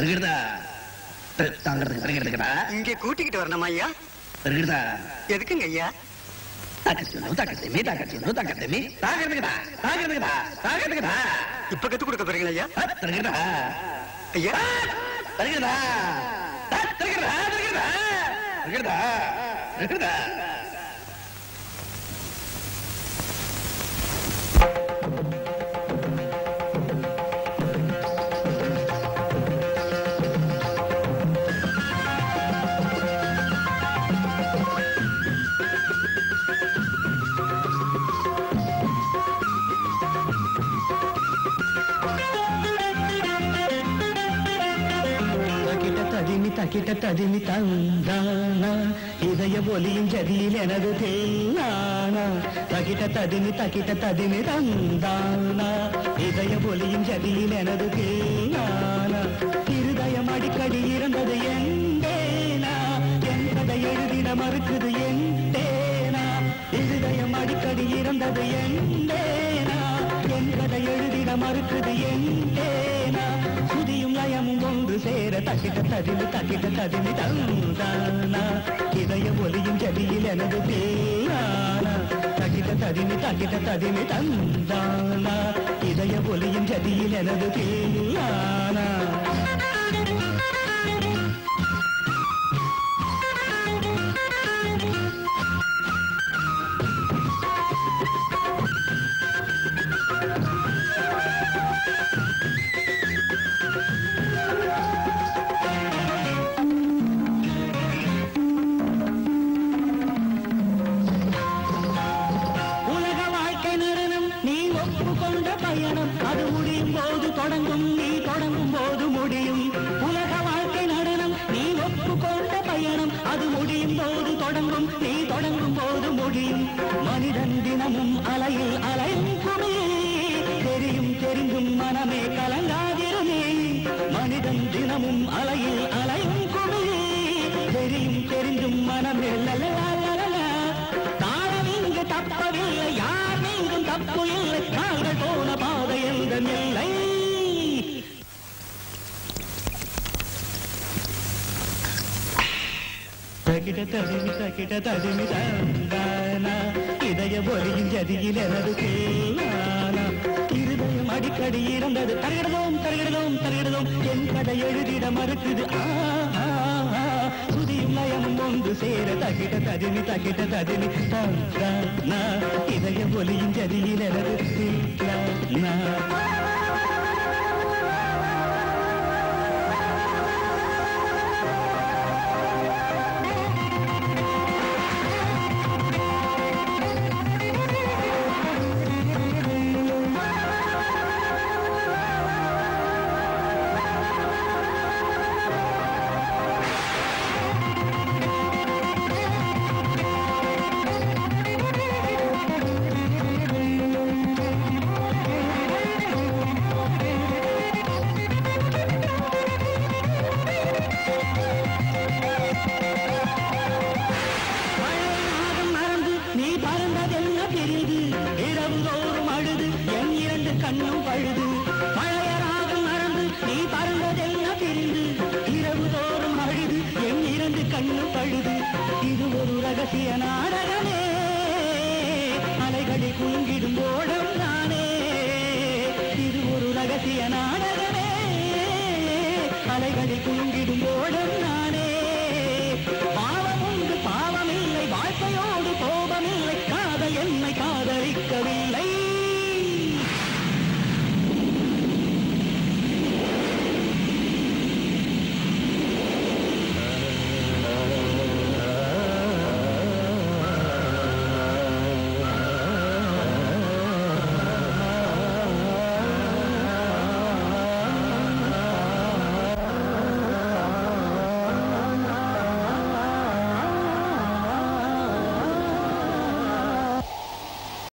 தனி கேட்ட தக்க எடுத்துக்கிட்டா எடுத்துக்கிட்டா எடுத்துக்கிட்டா எடுத்துக்கிட்டா எடுத்துக்கிட்டா தா ஏய் தக்க தாக்கிட்ட தாக்கிட்ட தக்கத்தா சின்னம்மாவா ஐயா இருக்குதா இருக்குதா தாங்கிறதுக்கு இருக்குதுக்கடா இங்க கூட்டிக்கிட்டு வரணுமா ஐயா இருக்குதா? எதுக்குங்க ஐயா இப்ப கத்து கொடுக்க போறீங்களா ஐயா? ஐயா? தருகிறதா? தருகிறதா? தருகிறதா? தருகிறதா? തക്കിട്ട தகிட்ட തന്താണ தந்தானா? இதய ஒலியும் ஜதியில் எனது தேனானா தகிட்ட തക്കിട്ട தகிட்ட തന്താണ தந்தானா? இதய ஒலியும் ஜதியில் எனது தேனானா இருதயம் அடிக்கடி இருந்தது எந்தேனா? என் கதை எழுதிட மறுக்குது எந்தேனா? இருதயம் அடிக்கடி இருந்தது எந்தேனா? என் கதை எழுதிட மறுக்குது எந்தேனா? ஒன்று சேர தக்கிட்ட ததிமி தக்கிட்ட ததிமி தந்தானா இதய ஒலியும் ஜதியில் எனது தேனானா தக்கிட்ட ததிமி தக்கிட்ட ததிமி தந்தானா இதய அது முடியும் போது தொடங்கும் நீ தொடங்கும் போது முடியும். உலக வாழ்க்கை நடனம் நீ ஒப்புக்கொண்ட பயணம். அது முடியும் போது தொடங்கும் நீ தொடங்கும் போது முடியும். மனிதன் தினமும் அலையில் அலையும் குமிழ். தெரியும் தெரிந்தும் மனமே கலங்காதிருமே. மனிதன் தினமும் அலையில் அலையும் குமிழ். தெரியும் தெரிந்தும் மனமே லலலலலலா. தகிட தடிமி தகிட தடிமி தந்தானா இதய ஒலியின் ஜதியில் எனது கேளானா இருதயம் அடிக்கடி இருந்தது தருகிடதோம் தருகிடதோம் தருகிடதோம் என் கதை எழுதிட மறுக்குது சுதியும் லயமும் ஒன்று சேர தகிட தடிமி தகிட இதய ஒலியின் ஜதியில் எனது ஒரு நாடகமே. அலைகளில் குங்கிடும் ஓடம் நானே இது ஒரு ரகசிய நாடகமே. அலைகளில் குங்கிடும் ஓடம் நானே